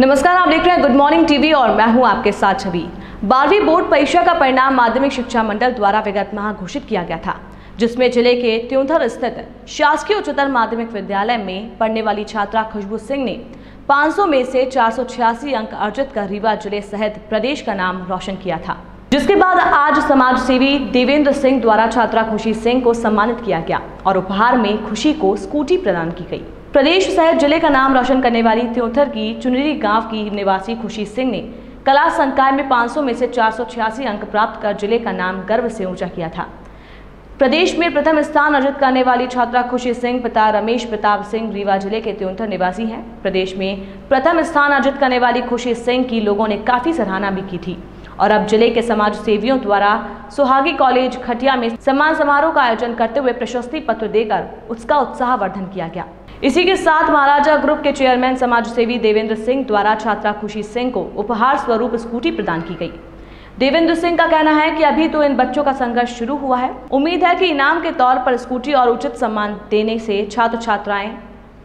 नमस्कार, आप देख रहे हैं गुड मॉर्निंग टीवी और मैं हूँ आपके साथ छवि। बारहवीं बोर्ड परीक्षा का परिणाम माध्यमिक शिक्षा मंडल द्वारा विगत माह घोषित किया गया था, जिसमें ज़िले के त्योंथर स्थित शासकीय उच्चतर माध्यमिक विद्यालय में पढ़ने वाली छात्रा खुशबू सिंह ने 500 में से चार सौ छियासी अंक अर्जित कर रीवा ज़िले सहित प्रदेश का नाम रोशन किया था। जिसके बाद आज समाज सेवी देवेंद्र सिंह द्वारा छात्रा खुशी सिंह को सम्मानित किया गया और उपहार में खुशी को स्कूटी प्रदान की गई। प्रदेश सहित ज़िले का नाम रोशन करने वाली त्योथर की चुनरी गाँव की निवासी खुशी सिंह ने कला संकाय में 500 में से चार सौ छियासी अंक प्राप्त कर ज़िले का नाम गर्व से ऊँचा किया था। प्रदेश में प्रथम स्थान अर्जित करने वाली छात्रा खुशी सिंह पिता रमेश प्रताप सिंह रीवा ज़िले के त्योंथर निवासी हैं। प्रदेश में प्रथम स्थान अर्जित करने वाली खुशी सिंह की लोगों ने काफ़ी सराहना भी की थी और अब ज़िले के समाज सेवियों द्वारा सुहागी कॉलेज खटिया में सम्मान समारोह का आयोजन करते हुए प्रशस्ति पत्र देकर उसका उत्साहवर्धन किया गया। इसी के साथ महाराजा ग्रुप के चेयरमैन समाज सेवी देवेंद्र सिंह द्वारा छात्रा खुशी सिंह को उपहार स्वरूप स्कूटी प्रदान की गई। देवेंद्र सिंह का कहना है कि अभी तो इन बच्चों का संघर्ष शुरू हुआ है। उम्मीद है कि इनाम के तौर पर स्कूटी और उचित सम्मान देने से छात्र छात्राएँ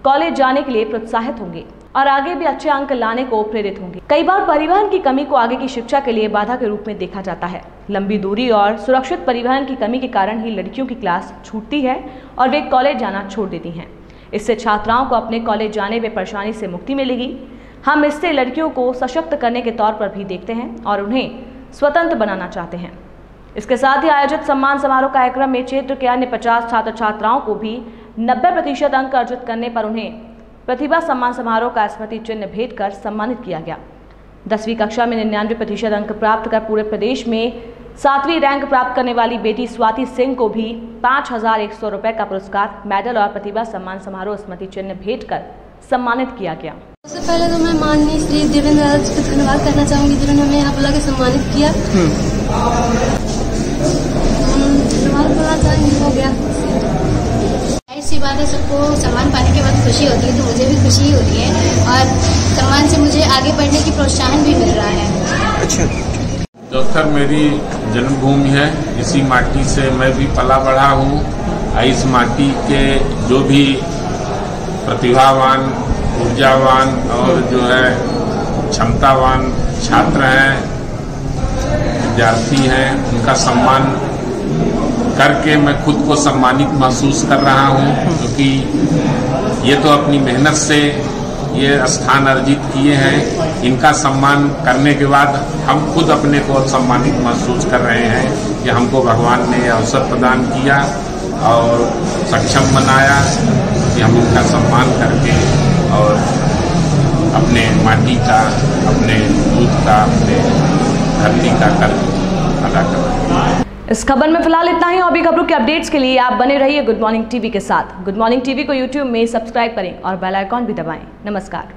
कॉलेज जाने के लिए प्रोत्साहित होंगे और आगे भी अच्छे अंक लाने को प्रेरित होंगे। कई बार परिवहन की कमी को आगे की शिक्षा के लिए बाधा के रूप में देखा जाता है। लंबी दूरी और सुरक्षित परिवहन की कमी के कारण ही लड़कियों की क्लास छूटती है और वे कॉलेज जाना छोड़ देती हैं। इससे छात्राओं को अपने कॉलेज जाने में परेशानी से मुक्ति मिलेगी। हम इससे लड़कियों को सशक्त करने के तौर पर भी देखते हैं और उन्हें स्वतंत्र बनाना चाहते हैं। इसके साथ ही आयोजित सम्मान समारोह कार्यक्रम में क्षेत्र के अन्य 50 छात्र छात्राओं को भी 90 प्रतिशत अंक अर्जित करने पर उन्हें प्रतिभा सम्मान समारोह का स्मृति चिन्ह भेंट कर सम्मानित किया गया। दसवीं कक्षा में निन्यानवे प्रतिशत अंक प्राप्त कर पूरे प्रदेश में सातवीं रैंक प्राप्त करने वाली बेटी स्वाति सिंह को भी पाँच हज़ार एक सौ रुपए का पुरस्कार मेडल और प्रतिभा सम्मान समारोह स्मृति चिन्ह भेंट कर सम्मानित किया गया। सबसे पहले तो मैं माननीय श्री देवेंद्र राज को धन्यवाद करना चाहूँगी जिन्होंने हमें यहाँ बुला के सम्मानित किया। हो गया। ऐसी बात है सबको सम्मान पाने के बाद खुशी होती है तो मुझे भी खुशी होती है। और सम्मान से मुझे आगे बढ़ने की प्रोत्साहन भी मिल रहा है। अच्छा। चौथर मेरी जन्मभूमि है, इसी माटी से मैं भी पला बढ़ा हूँ। इस माटी के जो भी प्रतिभावान, ऊर्जावान और जो है क्षमतावान छात्र हैं, विद्यार्थी हैं, उनका सम्मान करके मैं खुद को सम्मानित महसूस कर रहा हूँ, क्योंकि ये तो अपनी मेहनत से ये स्थान अर्जित किए हैं। इनका सम्मान करने के बाद हम खुद अपने को सम्मानित महसूस कर रहे हैं कि हमको भगवान ने अवसर प्रदान किया और सक्षम बनाया कि हम इनका सम्मान करके और अपने माटी का, अपने दूध का, अपने धरती का कर्ज अदा कर इस खबर में फ़िलहाल इतना ही। और भी खबरों के अपडेट्स के लिए आप बने रहिए गुड मॉर्निंग टीवी के साथ। गुड मॉर्निंग टीवी को यूट्यूब में सब्सक्राइब करें और बेल आइकॉन भी दबाएँ। नमस्कार।